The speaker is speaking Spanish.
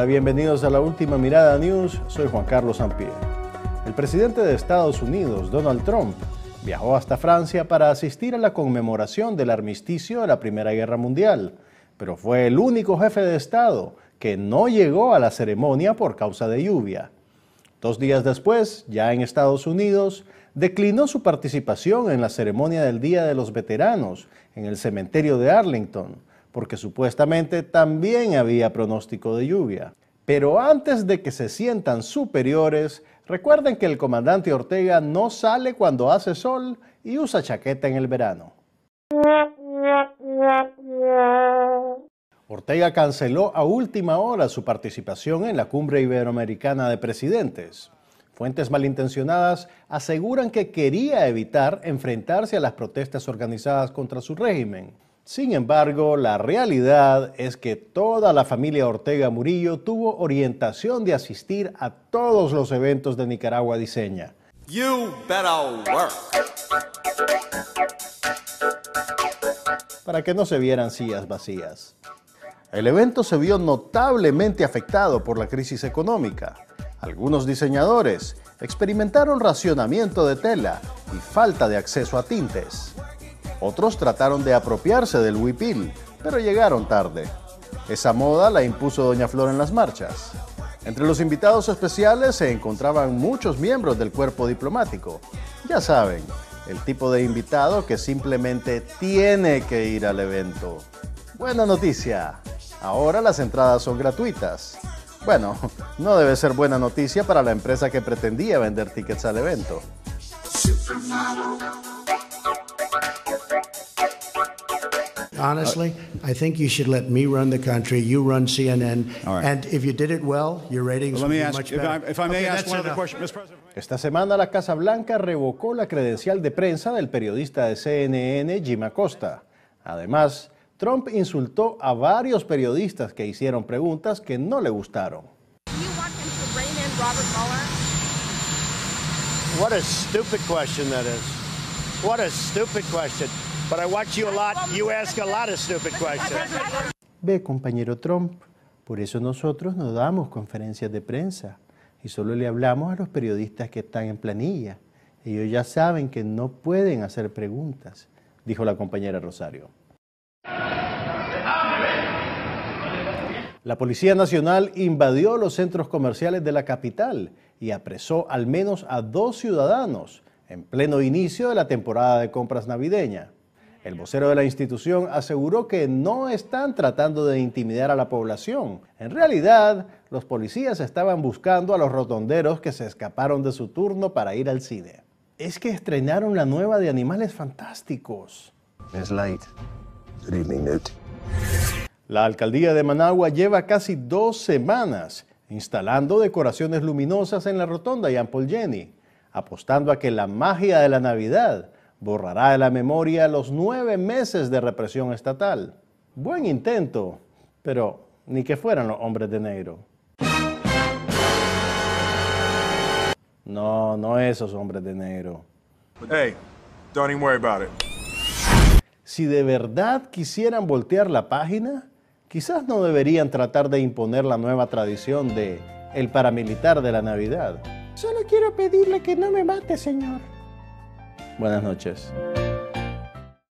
Hola, bienvenidos a la última mirada news. Soy Juan Carlos Sampier. El presidente de Estados Unidos, Donald Trump, viajó hasta Francia para asistir a la conmemoración del armisticio de la Primera Guerra Mundial, pero fue el único jefe de Estado que no llegó a la ceremonia por causa de lluvia. Dos días después, ya en Estados Unidos, declinó su participación en la ceremonia del Día de los Veteranos en el cementerio de Arlington, porque supuestamente también había pronóstico de lluvia. Pero antes de que se sientan superiores, recuerden que el comandante Ortega no sale cuando hace sol y usa chaqueta en el verano. Ortega canceló a última hora su participación en la cumbre iberoamericana de presidentes. Fuentes malintencionadas aseguran que quería evitar enfrentarse a las protestas organizadas contra su régimen. Sin embargo, la realidad es que toda la familia Ortega Murillo tuvo orientación de asistir a todos los eventos de Nicaragua Diseña. Para que no se vieran sillas vacías. El evento se vio notablemente afectado por la crisis económica. Algunos diseñadores experimentaron racionamiento de tela y falta de acceso a tintes. Otros trataron de apropiarse del huipil, pero llegaron tarde. Esa moda la impuso Doña Flor en las marchas. Entre los invitados especiales se encontraban muchos miembros del cuerpo diplomático. Ya saben, el tipo de invitado que simplemente tiene que ir al evento. Buena noticia, ahora las entradas son gratuitas. Bueno, no debe ser buena noticia para la empresa que pretendía vender tickets al evento. Honestly, I think you should let me run the country. You run CNN, and if you did it well, your ratings would be much better. If I may ask one other question, Mr. President. Esta semana la Casa Blanca revocó la credencial de prensa del periodista de CNN, Jim Acosta. Además, Trump insultó a varios periodistas que hicieron preguntas que no le gustaron. What a stupid question that is. What a stupid question. But I watch you a lot. You ask a lot of stupid questions. Ve, compañero Trump, por eso nosotros no damos conferencias de prensa y solo le hablamos a los periodistas que están en planilla. Ellos ya saben que no pueden hacer preguntas, dijo la compañera Rosario. La Policía Nacional invadió los centros comerciales de la capital y apresó al menos a dos ciudadanos en pleno inicio de la temporada de compras navideña. El vocero de la institución aseguró que no están tratando de intimidar a la población. En realidad, los policías estaban buscando a los rotonderos que se escaparon de su turno para ir al cine. Es que estrenaron la nueva de Animales Fantásticos. It's late. Good evening, Newt. La alcaldía de Managua lleva casi dos semanas instalando decoraciones luminosas en la rotonda y Paul Jenny, apostando a que la magia de la Navidad borrará de la memoria los nueve meses de represión estatal. Buen intento, pero ni que fueran los hombres de negro. No, no esos hombres de negro. Hey, don't even worry about it. Si de verdad quisieran voltear la página, quizás no deberían tratar de imponer la nueva tradición de el paramilitar de la Navidad. Solo quiero pedirle que no me mate, señor. Buenas noches.